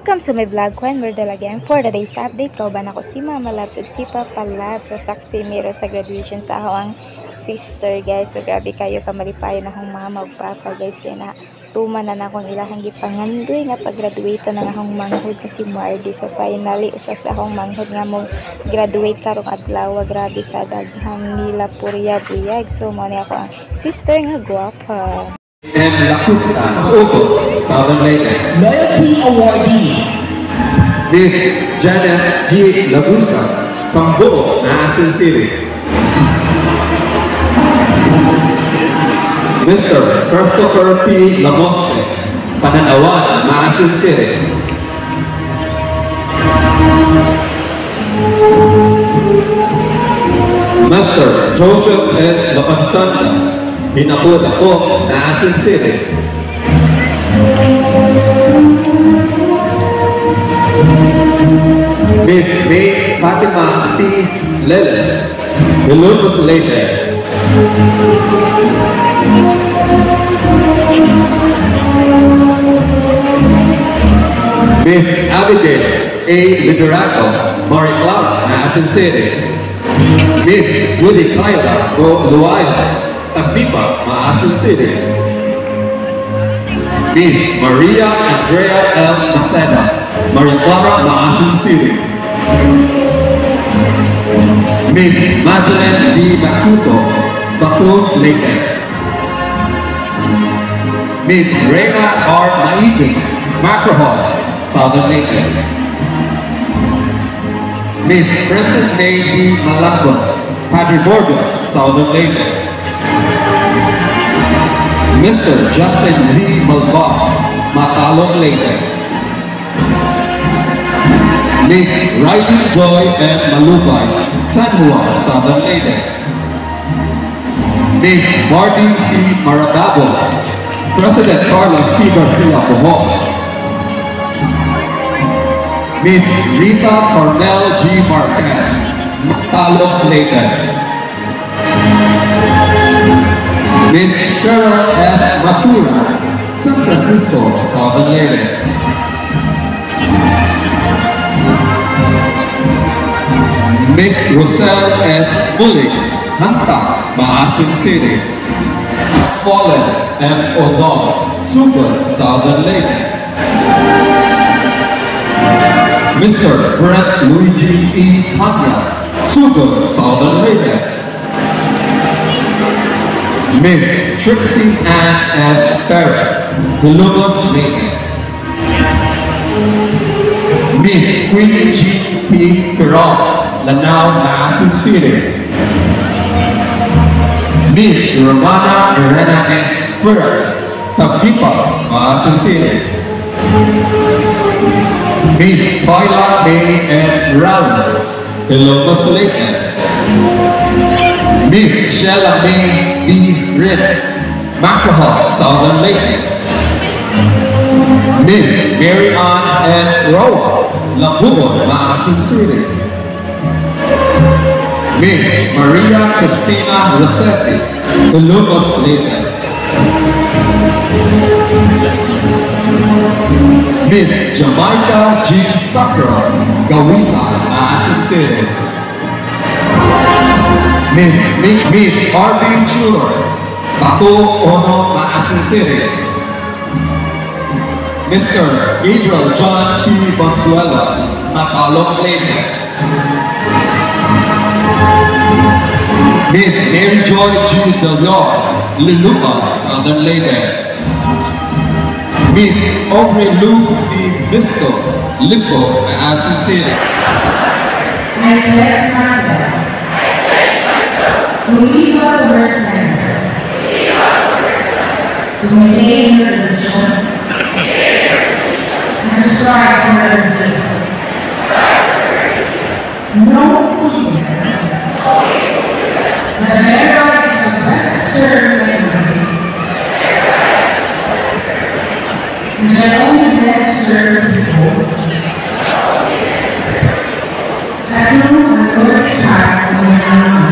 Welcome to my vlog, Juan Merdel again. For today's update, kauban ako si Mama Labs ug si Papa Labs. So, saksi miro sa graduation sa ako ang sister, guys. So, grabe kayo kamalipayo na akong mama ug papa, guys. Kaya na, tuma na na akong ilahang gipangandoy nga pag-graduate na akong manghod kasi Mardi. So, finally, usas akong manghod nga mo graduate karong adlaw. Grabe ka, daghang nila purya buyag. So, mo ako ang sister nga guwapa. M. Lakuta, Sopos, Southern Leyte. Loyalty Awardee, With Janet G. Labusa, Pambuo, Maasin City. Mr. Christopher P. Lamoste, Pananawan, Maasin City. Mr. Joseph S. Lapansanta, Binakod ako na sincere. Eh. Miss May Fatima P. Leles, Illumus later. Miss Abigail A. Liberato, Mary Clark, Nasin City. Eh. Miss Judy Kayla, Luaya, Tagpipa, Maasin City. Miss Maria Andrea L. Maceda, Mariclara, Maasin City. Miss Magdalene D. Macuto, Batun, Leyte. Miss Reyna R. Maibig, Macrohol, Southern Leyte. Miss Princess May D. Malambon, Padre Burgos, Southern Leyte. Mr. Justin Z. Malbos, Matalong Leyte. Miss Riley Joy M. Malupay, San Juan, Southern Leyte. Miss Martin C. Marababo, President Carlos P. Garcia Bohol. Miss Rita Cornell G. Marquez, Talong Leyte. Miss Cheryl S. Matura, San Francisco, Southern Leyte. Miss Roselle S. Mullig, Hanta, Maasin City. Fallen M. Ozon, Super, Southern Leyte. Mr. Brett Luigi E. Hanya, Super, Southern Leyte. Miss Trixie Ann S. Ferris, Hilongos Leyte. Miss Queen G. P. Peron, Lanao, Maasin City. Miss Romana Irena S. Ferris, Tapipa, Maasin City. Miss Twyla May N. Ramos, Hilongos Miss May B. Rin, Macrohon, Southern Leyte. Miss Mary Ann N. Roa, Labugon, Maasin City. Miss Maria Cristina Rossetti, Hilongos Leyte. Miss Jamaica G. Sakura, Gawisa, Maasin City. Miss Mi- Miss Arvin Chulo, Tato Ono, Maasin City. Mr. Gabriel John P. Bonsuela, Matalom Leyte. Miss Mary Joy G. Del Yor, Liloan, Southern Leyte. Miss Aubrey Lou C. Visco, Lipo, Maasin City. I pledge myself to lead our first members to maintain their tradition and strive for their ideals. Knowing fully that their right to best serve humanity and that only best serve people at whom I go to child when I'm Langsung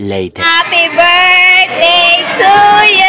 Later. Happy birthday to you.